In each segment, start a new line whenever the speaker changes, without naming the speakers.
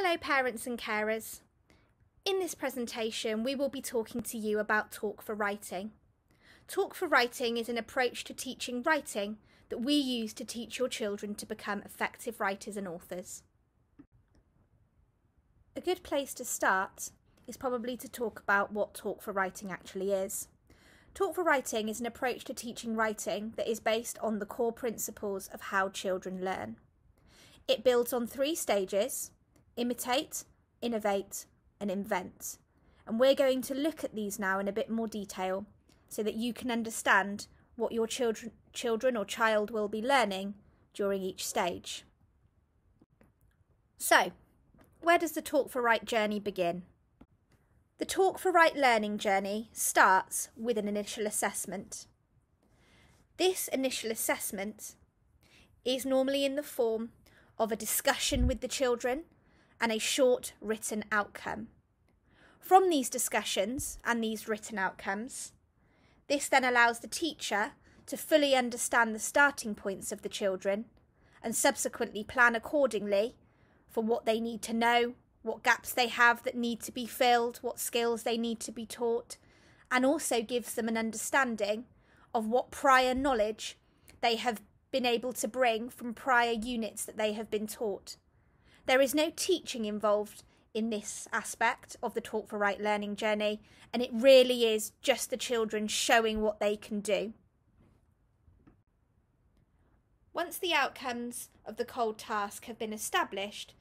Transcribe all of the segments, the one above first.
Hello, parents and carers. In this presentation, we will be talking to you about Talk for Writing. Talk for Writing is an approach to teaching writing that we use to teach your children to become effective writers and authors. A good place to start is probably to talk about what Talk for Writing actually is. Talk for Writing is an approach to teaching writing that is based on the core principles of how children learn. It builds on three stages imitate, innovate, and invent. And we're going to look at these now in a bit more detail so that you can understand what your children, children or child will be learning during each stage. So, where does the Talk for Write journey begin? The Talk for Write learning journey starts with an initial assessment. This initial assessment is normally in the form of a discussion with the children and a short written outcome. From these discussions and these written outcomes, this then allows the teacher to fully understand the starting points of the children and subsequently plan accordingly for what they need to know, what gaps they have that need to be filled, what skills they need to be taught, and also gives them an understanding of what prior knowledge they have been able to bring from prior units that they have been taught. There is no teaching involved in this aspect of the Talk for Write learning journey, and it really is just the children showing what they can do. Once the outcomes of the cold task have been established,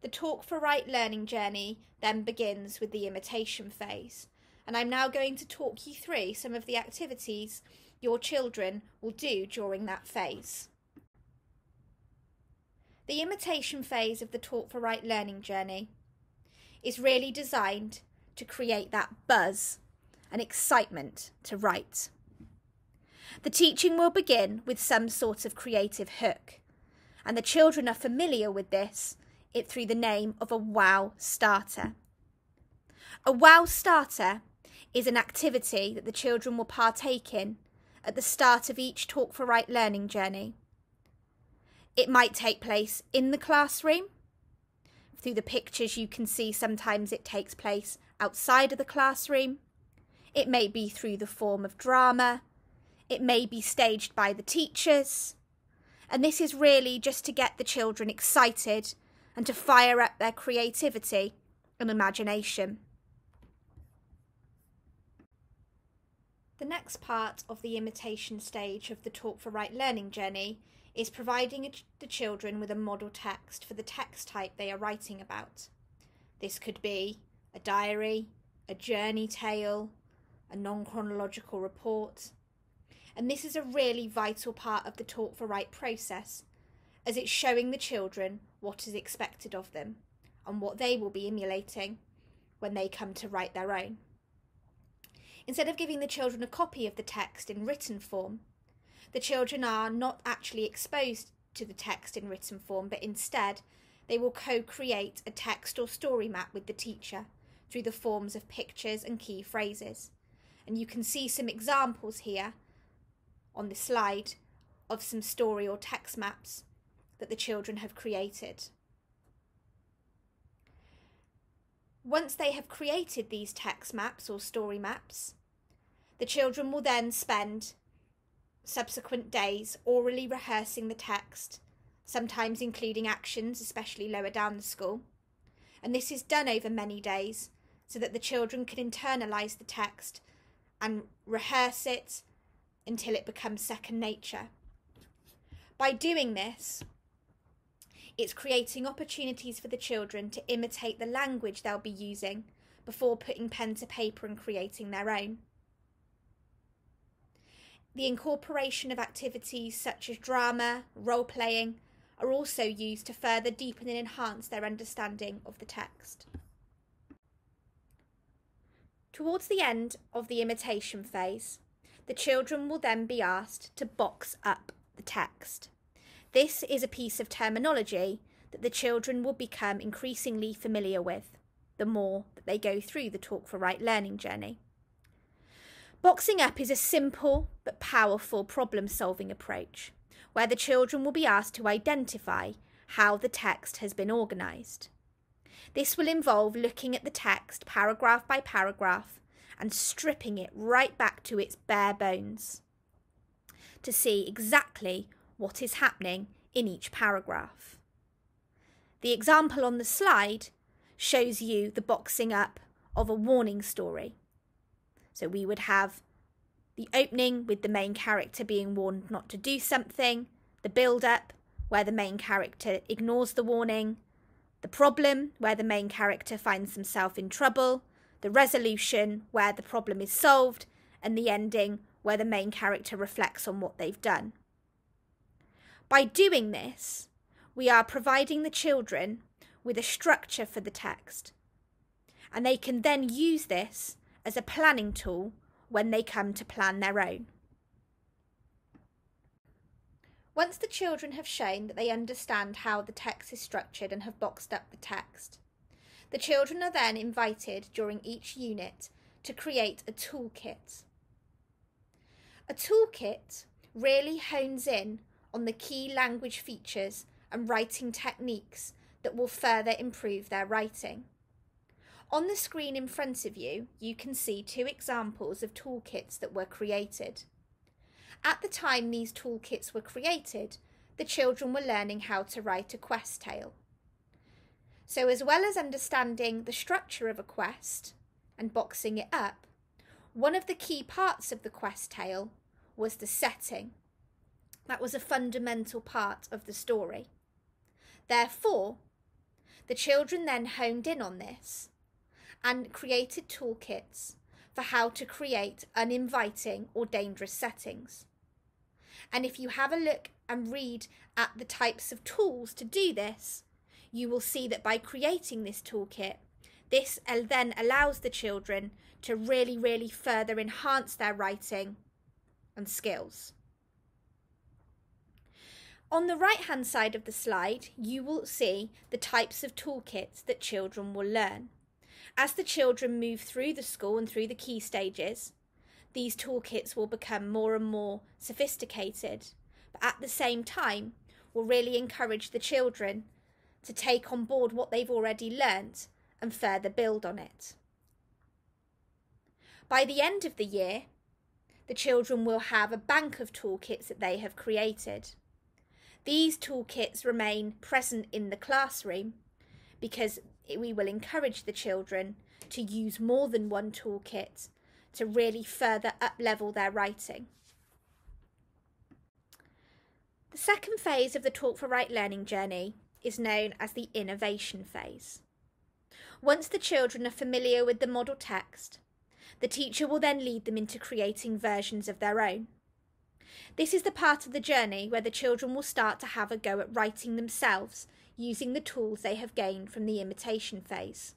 the Talk for Write learning journey then begins with the imitation phase. And I'm now going to talk you through some of the activities your children will do during that phase. The imitation phase of the Talk for Write learning journey is really designed to create that buzz and excitement to write. The teaching will begin with some sort of creative hook, and the children are familiar with this it through the name of a wow starter. A wow starter is an activity that the children will partake in at the start of each Talk for Write learning journey. It might take place in the classroom. Through the pictures, you can see sometimes it takes place outside of the classroom. It may be through the form of drama. It may be staged by the teachers. And this is really just to get the children excited and to fire up their creativity and imagination. The next part of the imitation stage of the Talk for Write learning journey is providing the children with a model text for the text type they are writing about. This could be a diary, a journey tale, a non chronological report. And this is a really vital part of the Talk for Write process, as it's showing the children what is expected of them and what they will be emulating when they come to write their own. Instead of giving the children a copy of the text in written form, the children are not actually exposed to the text in written form, but instead they will co create a text or story map with the teacher through the forms of pictures and key phrases. And you can see some examples here on the slide of some story or text maps that the children have created. Once they have created these text maps or story maps, the children will then spend subsequent days orally rehearsing the text, sometimes including actions, especially lower down the school. And this is done over many days so that the children can internalise the text and rehearse it until it becomes second nature. By doing this, it's creating opportunities for the children to imitate the language they'll be using before putting pen to paper and creating their own. The incorporation of activities such as drama, role playing, are also used to further deepen and enhance their understanding of the text. Towards the end of the imitation phase, the children will then be asked to box up the text. This is a piece of terminology that the children will become increasingly familiar with the more that they go through the Talk for Write learning journey. Boxing up is a simple but powerful problem solving approach where the children will be asked to identify how the text has been organised. This will involve looking at the text paragraph by paragraph and stripping it right back to its bare bones to see exactly what is happening in each paragraph. The example on the slide shows you the boxing up of a warning story. So we would have the opening with the main character being warned not to do something, the build up where the main character ignores the warning, the problem where the main character finds himself in trouble, the resolution where the problem is solved, and the ending where the main character reflects on what they've done. By doing this, we are providing the children with a structure for the text, and they can then use this as a planning tool when they come to plan their own. Once the children have shown that they understand how the text is structured and have boxed up the text, the children are then invited during each unit to create a toolkit. A toolkit really hones in on the key language features and writing techniques that will further improve their writing. On the screen in front of you, you can see two examples of toolkits that were created. At the time these toolkits were created, the children were learning how to write a quest tale. So, as well as understanding the structure of a quest and boxing it up, one of the key parts of the quest tale was the setting. That was a fundamental part of the story. Therefore, the children then honed in on this and created toolkits for how to create uninviting or dangerous settings. And if you have a look and read at the types of tools to do this, you will see that by creating this toolkit, this then allows the children to really, really further enhance their writing and skills. On the right hand side of the slide, you will see the types of toolkits that children will learn. As the children move through the school and through the key stages, these toolkits will become more and more sophisticated, but at the same time, will really encourage the children to take on board what they've already learnt and further build on it. By the end of the year, the children will have a bank of toolkits that they have created. These toolkits remain present in the classroom because we will encourage the children to use more than one toolkit to really further uplevel their writing. The second phase of the Talk for Write learning journey is known as the innovation phase. Once the children are familiar with the model text, the teacher will then lead them into creating versions of their own. This is the part of the journey where the children will start to have a go at writing themselves using the tools they have gained from the imitation phase.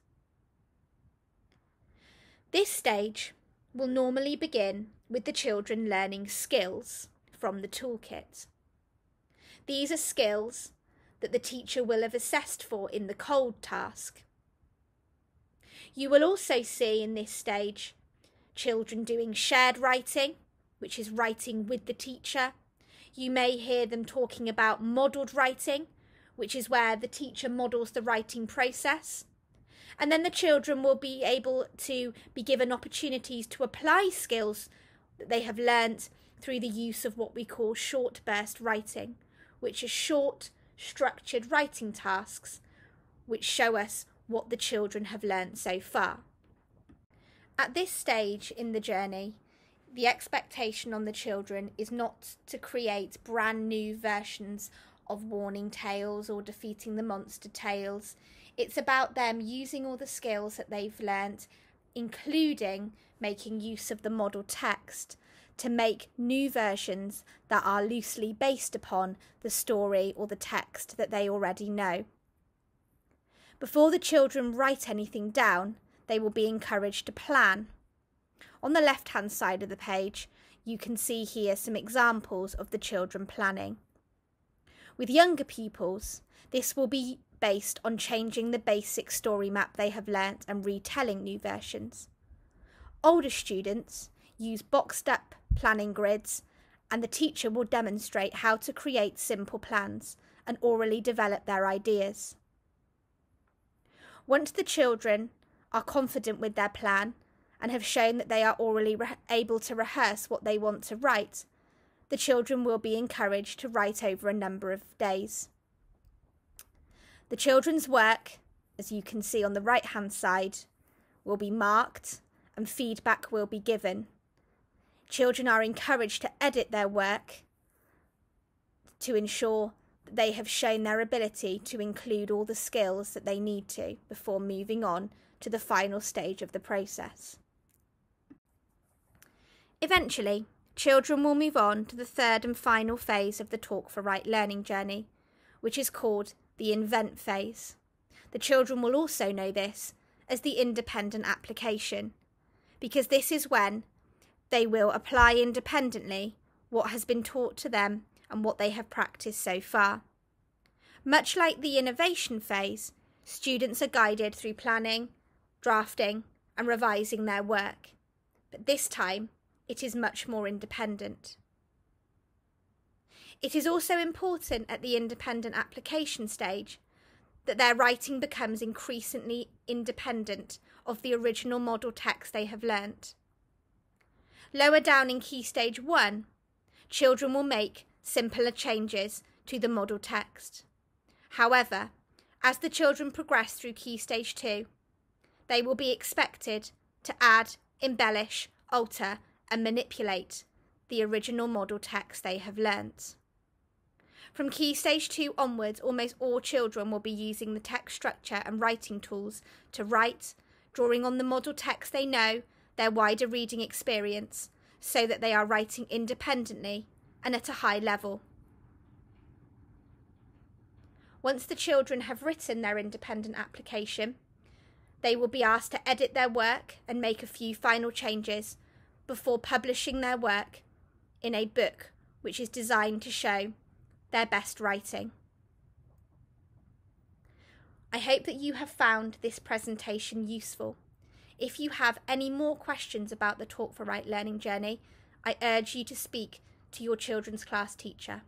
This stage will normally begin with the children learning skills from the toolkit. These are skills that the teacher will have assessed for in the cold task. You will also see in this stage children doing shared writing, which is writing with the teacher. You may hear them talking about modelled writing, which is where the teacher models the writing process. And then the children will be able to be given opportunities to apply skills that they have learnt through the use of what we call short burst writing, which are short, structured writing tasks which show us what the children have learnt so far. At this stage in the journey, the expectation on the children is not to create brand new versions of warning tales or defeating the monster tales. It's about them using all the skills that they've learnt, including making use of the model text to make new versions that are loosely based upon the story or the text that they already know. Before the children write anything down, they will be encouraged to plan. On the left hand side of the page, you can see here some examples of the children planning. With younger pupils, this will be based on changing the basic story map they have learnt and retelling new versions. Older students use boxed up planning grids, and the teacher will demonstrate how to create simple plans and orally develop their ideas. Once the children are confident with their plan and have shown that they are orally able to rehearse what they want to write, the children will be encouraged to write over a number of days. The children's work, as you can see on the right hand side, will be marked and feedback will be given. Children are encouraged to edit their work to ensure that they have shown their ability to include all the skills that they need to before moving on to the final stage of the process. Eventually, children will move on to the third and final phase of the Talk for Write learning journey, which is called the invent phase. The children will also know this as the independent application, because this is when they will apply independently what has been taught to them and what they have practiced so far. Much like the innovation phase, students are guided through planning, drafting, and revising their work. But this time, it is much more independent. It is also important at the independent application stage that their writing becomes increasingly independent of the original model text they have learnt. Lower down in Key Stage 1, children will make simpler changes to the model text. However, as the children progress through Key Stage 2, they will be expected to add, embellish, alter, and manipulate the original model text they have learnt. From Key Stage 2 onwards, almost all children will be using the text structure and writing tools to write, drawing on the model text they know, their wider reading experience, so that they are writing independently and at a high level. Once the children have written their independent application, they will be asked to edit their work and make a few final changes before publishing their work in a book which is designed to show their best writing. I hope that you have found this presentation useful. If you have any more questions about the Talk for Write learning journey, I urge you to speak to your children's class teacher.